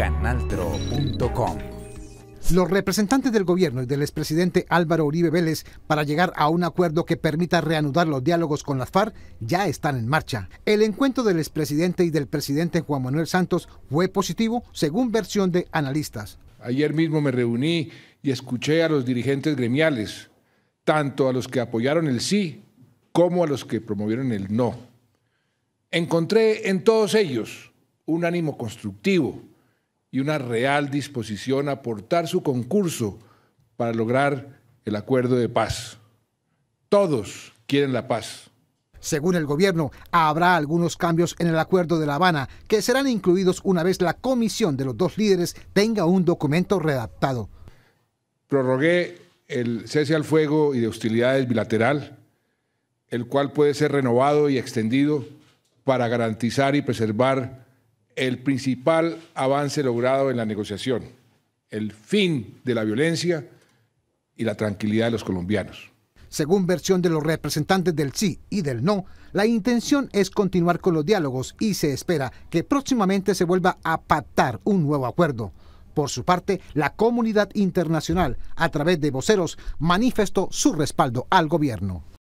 canaltro.com. Los representantes del gobierno y del expresidente Álvaro Uribe Vélez para llegar a un acuerdo que permita reanudar los diálogos con las FARC ya están en marcha. El encuentro del expresidente y del presidente Juan Manuel Santos fue positivo según versión de analistas. Ayer mismo me reuní y escuché a los dirigentes gremiales, tanto a los que apoyaron el sí como a los que promovieron el no. Encontré en todos ellos un ánimo constructivo y una real disposición a aportar su concurso para lograr el acuerdo de paz. Todos quieren la paz. Según el gobierno, habrá algunos cambios en el acuerdo de La Habana que serán incluidos una vez la comisión de los dos líderes tenga un documento redactado. Prorrogué el cese al fuego y de hostilidades bilateral, el cual puede ser renovado y extendido para garantizar y preservar el principal avance logrado en la negociación, el fin de la violencia y la tranquilidad de los colombianos. Según versión de los representantes del sí y del no, la intención es continuar con los diálogos y se espera que próximamente se vuelva a pactar un nuevo acuerdo. Por su parte, la comunidad internacional, a través de voceros, manifestó su respaldo al gobierno.